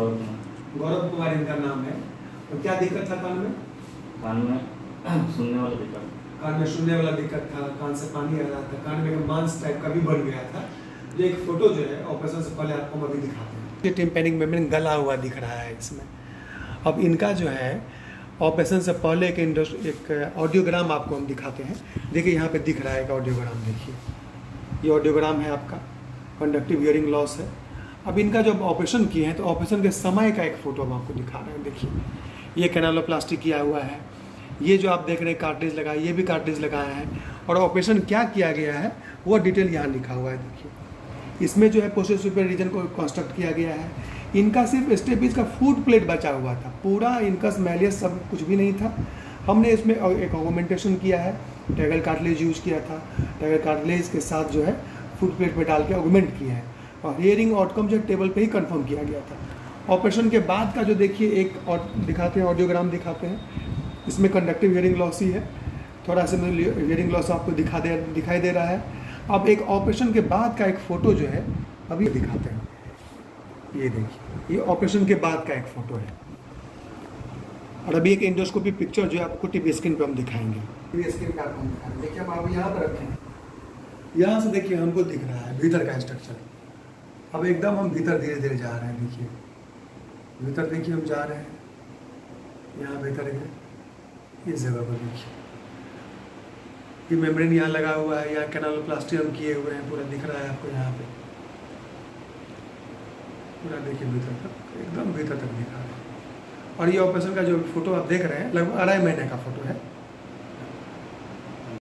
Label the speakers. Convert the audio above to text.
Speaker 1: गौरव कुमार
Speaker 2: गौरव कुमार इनका नाम है। और क्या दिक्कत था कान में?
Speaker 1: कान में सुनने वाला दिक्कत।
Speaker 2: कान में सुनने वाला दिक्कत था कान से पानी आ रहा था। कान में एक मांस टाइप का भी बढ़ गया था। जो एक फ़ोटो जो है ऑपरेशन से पहले आपको हम अभी दिखाते हैं। टिम्पेनिक मेम्ब्रेन गला हुआ दिख रहा है इसमें। अब इनका जो है ऑपरेशन से पहले एक इंडस्ट एक ऑडियोग्राम आपको हम दिखाते हैं। देखिए यहाँ पे दिख रहा है एक ऑडियोग्राम देखिए। ये ऑडियोग्राम है आपका। कंडक्टिव हियरिंग लॉस है। अब इनका जब ऑपरेशन किए हैं तो ऑपरेशन के समय का एक फ़ोटो हम आपको दिखा रहे हैं। देखिए, ये कैनालोप्लास्टी किया हुआ है। ये जो आप देख रहे हैं कार्टेज लगा, ये भी कार्टेज लगाया है। और ऑपरेशन क्या किया गया है, वो डिटेल यहाँ लिखा हुआ है, देखिए। इसमें जो है पोस्टर सुपर रीजन को कंस्ट्रक्ट किया गया है। इनका सिर्फ़ स्टेपीज का फ़ूड प्लेट बचा हुआ था। पूरा इनका स्मेलियस सब कुछ भी नहीं था। हमने इसमें एक ऑगोमेंटेशन किया है। टैगल कार्टलेज यूज़ किया था। टैगल कार्टलेज के साथ जो है फ़ूड प्लेट में डाल के ऑगोमेंट किया है। और हियरिंग आउटकम जो टेबल पे ही कंफर्म किया गया था। ऑपरेशन के बाद का जो देखिए, एक और दिखाते हैं ऑडियोग्राम दिखाते हैं। इसमें कंडक्टिव हियरिंग लॉस ही है। थोड़ा सा हियरिंग लॉस आपको दिखा दे, दिखाई दे रहा है। अब एक ऑपरेशन के बाद का एक फ़ोटो जो है, अभी दिखाते हैं। ये देखिए, ये ऑपरेशन के बाद का एक फ़ोटो है। और अभी एक इंडोस्कोपी पिक्चर जो है आपको टीवी स्क्रीन पर हम दिखाएँगे। टीवी स्क्रीन पर आपको दिखाएँगे। देखिए हम आप यहाँ पर रखें। यहाँ से देखिए, हमको दिख रहा है, भीतर का स्ट्रक्चर अब एकदम हम भीतर धीरे धीरे जा रहे हैं, देखिए। भीतर देखिए, हम जा रहे हैं। यहाँ भीतर गए इस जगह पर देखिए। ये मेम्ब्रेन यहाँ लगा हुआ है, यहाँ कैनालोप्लास्टी हम किए हुए हैं, पूरा दिख रहा है आपको यहाँ पे। पूरा देखिए भीतर तक, एकदम भीतर तक दिखा रहा है। और ये ऑपरेशन का जो फ़ोटो आप देख रहे हैं, लगभग अढ़ाई महीने का फ़ोटो है।